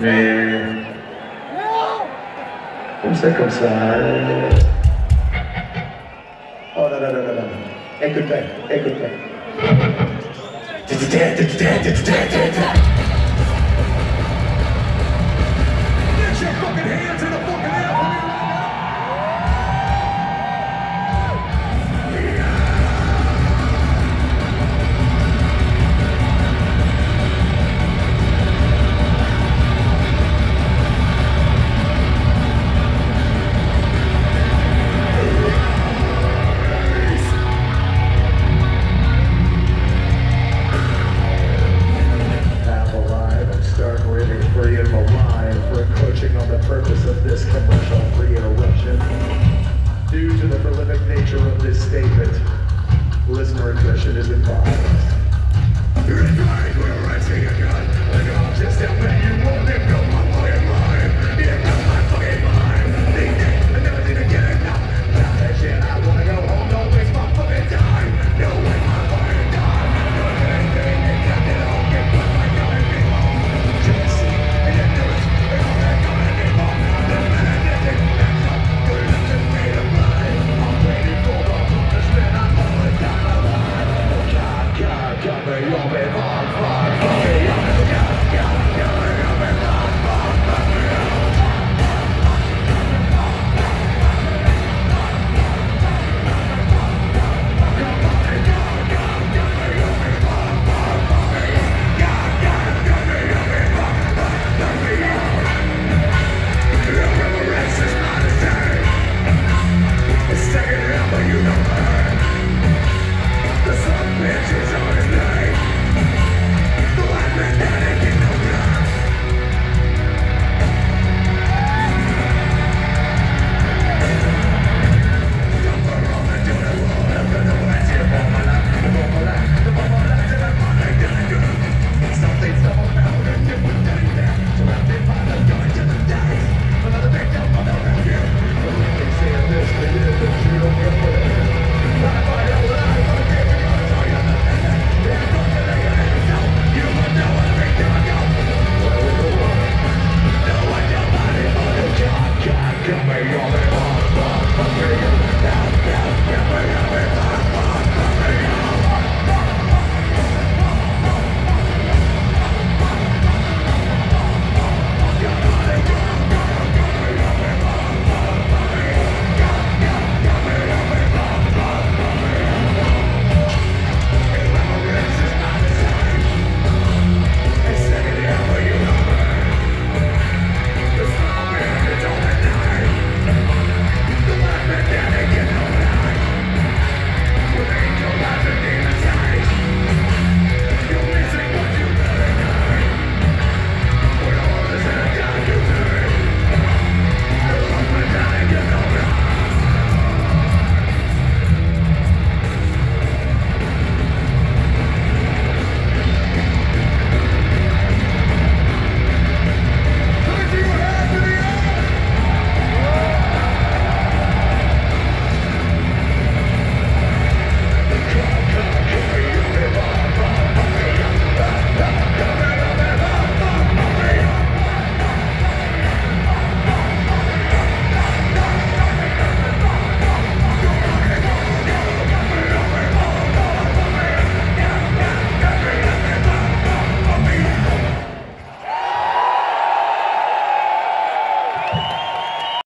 Mais. Comme ça, comme ça. Oh là là là là là. Écoute-moi, écoute-moi. nature of this statement, listener attrition is advised. You're advised we're arresting a gun.